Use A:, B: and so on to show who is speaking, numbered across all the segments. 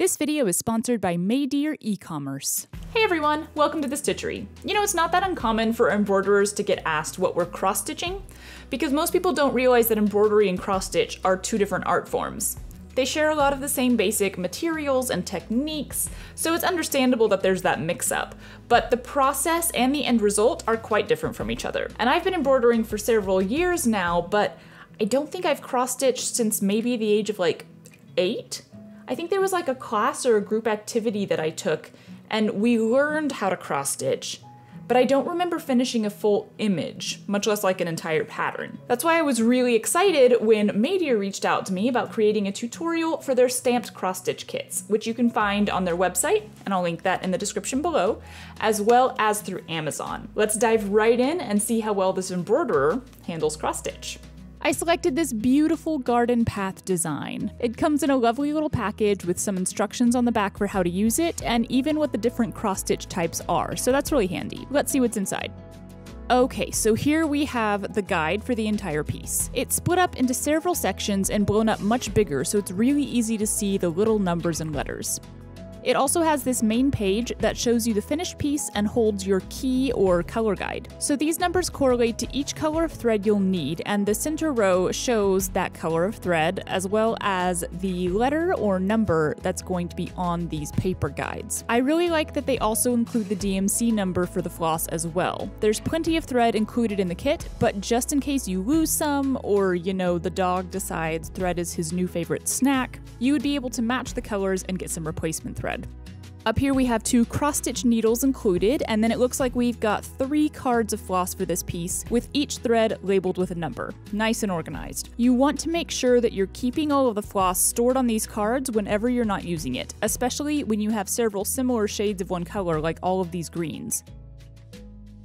A: This video is sponsored by Maydear e-commerce.
B: Hey everyone, welcome to the Stitchery. You know, it's not that uncommon for embroiderers to get asked what we're cross-stitching, because most people don't realize that embroidery and cross-stitch are two different art forms. They share a lot of the same basic materials and techniques, so it's understandable that there's that mix-up. But the process and the end result are quite different from each other. And I've been embroidering for several years now, but I don't think I've cross-stitched since maybe the age of like eight? I think there was like a class or a group activity that I took, and we learned how to cross stitch, but I don't remember finishing a full image, much less like an entire pattern. That's why I was really excited when Maydear reached out to me about creating a tutorial for their stamped cross stitch kits, which you can find on their website, and I'll link that in the description below, as well as through Amazon. Let's dive right in and see how well this embroiderer handles cross stitch.
A: I selected this beautiful garden path design. It comes in a lovely little package with some instructions on the back for how to use it, and even what the different cross-stitch types are, so that's really handy. Let's see what's inside. Okay, so here we have the guide for the entire piece. It's split up into several sections and blown up much bigger, so it's really easy to see the little numbers and letters. It also has this main page that shows you the finished piece and holds your key or color guide. So these numbers correlate to each color of thread you'll need, and the center row shows that color of thread as well as the letter or number that's going to be on these paper guides. I really like that they also include the DMC number for the floss as well. There's plenty of thread included in the kit, but just in case you lose some, or you know, the dog decides thread is his new favorite snack, you would be able to match the colors and get some replacement thread thread. Up here we have two cross-stitch needles included, and then it looks like we've got three cards of floss for this piece, with each thread labeled with a number. Nice and organized. You want to make sure that you're keeping all of the floss stored on these cards whenever you're not using it, especially when you have several similar shades of one color like all of these greens.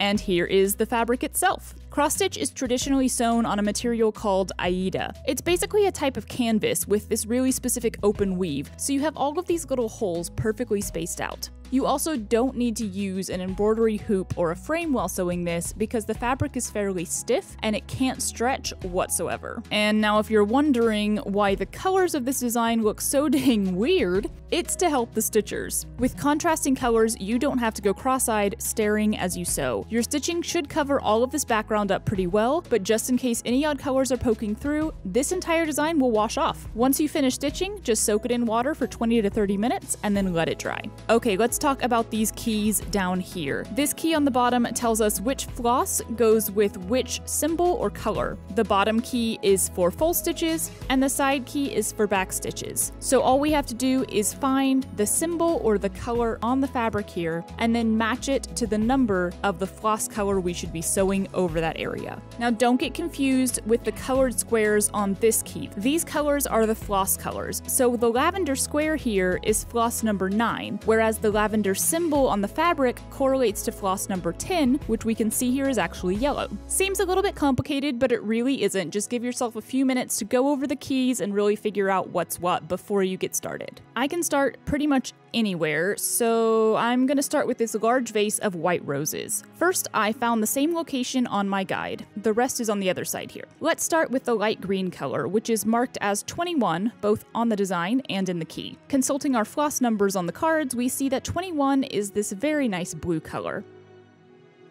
A: And here is the fabric itself. Cross stitch is traditionally sewn on a material called Aida. It's basically a type of canvas with this really specific open weave, so you have all of these little holes perfectly spaced out. You also don't need to use an embroidery hoop or a frame while sewing this because the fabric is fairly stiff and it can't stretch whatsoever. And now if you're wondering why the colors of this design look so dang weird, it's to help the stitchers. With contrasting colors, you don't have to go cross-eyed staring as you sew. Your stitching should cover all of this background up pretty well, but just in case any odd colors are poking through, this entire design will wash off. Once you finish stitching, just soak it in water for 20 to 30 minutes and then let it dry. Okay, let's talk about these keys down here. This key on the bottom tells us which floss goes with which symbol or color. The bottom key is for full stitches, and the side key is for back stitches. So all we have to do is find the symbol or the color on the fabric here, and then match it to the number of the floss color we should be sewing over that area. Now don't get confused with the colored squares on this key. These colors are the floss colors. So the lavender square here is floss number 9, whereas the lavender lavender symbol on the fabric correlates to floss number 10, which we can see here is actually yellow. Seems a little bit complicated, but it really isn't. Just give yourself a few minutes to go over the keys and really figure out what's what before you get started. I can start pretty much anywhere, so I'm gonna start with this large vase of white roses. First, I found the same location on my guide. The rest is on the other side here. Let's start with the light green color, which is marked as 21, both on the design and in the key. Consulting our floss numbers on the cards, we see that 21 is this very nice blue color.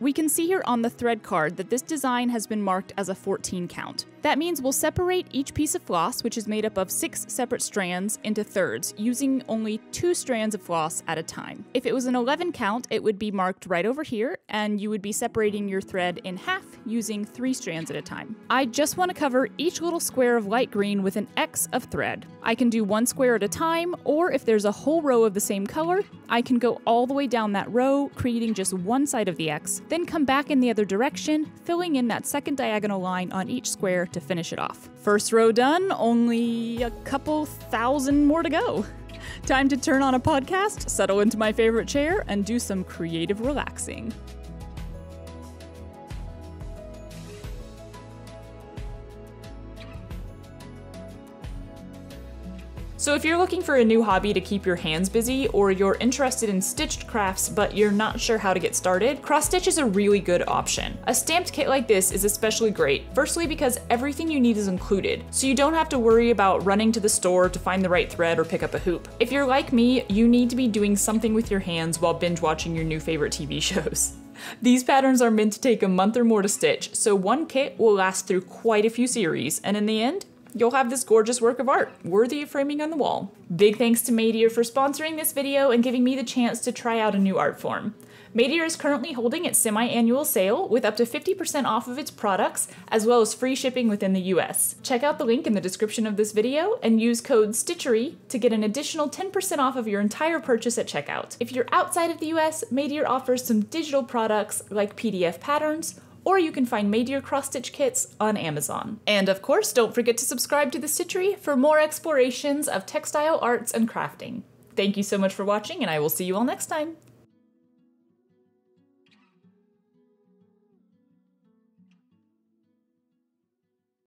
A: We can see here on the thread card that this design has been marked as a 14 count. That means we'll separate each piece of floss, which is made up of six separate strands, into thirds, using only two strands of floss at a time. If it was an 11 count, it would be marked right over here, and you would be separating your thread in half using three strands at a time. I just want to cover each little square of light green with an X of thread. I can do one square at a time, or if there's a whole row of the same color, I can go all the way down that row, creating just one side of the X, then come back in the other direction, filling in that second diagonal line on each square to finish it off. First row done, only a couple thousand more to go. Time to turn on a podcast, settle into my favorite chair, and do some creative relaxing.
B: So if you're looking for a new hobby to keep your hands busy, or you're interested in stitched crafts but you're not sure how to get started, cross stitch is a really good option. A stamped kit like this is especially great, firstly because everything you need is included, so you don't have to worry about running to the store to find the right thread or pick up a hoop. If you're like me, you need to be doing something with your hands while binge watching your new favorite TV shows. These patterns are meant to take a month or more to stitch, so one kit will last through quite a few series, and in the end, you'll have this gorgeous work of art, worthy of framing on the wall. Big thanks to Maydear for sponsoring this video and giving me the chance to try out a new art form. Maydear is currently holding its semi-annual sale with up to 50% off of its products, as well as free shipping within the US. Check out the link in the description of this video and use code STITCHERY to get an additional 10% off of your entire purchase at checkout. If you're outside of the US, Maydear offers some digital products like PDF patterns, or you can find Maydear cross stitch kits on Amazon. And of course, don't forget to subscribe to the Stitchery for more explorations of textile arts and crafting. Thank you so much for watching, and I will see you all next time.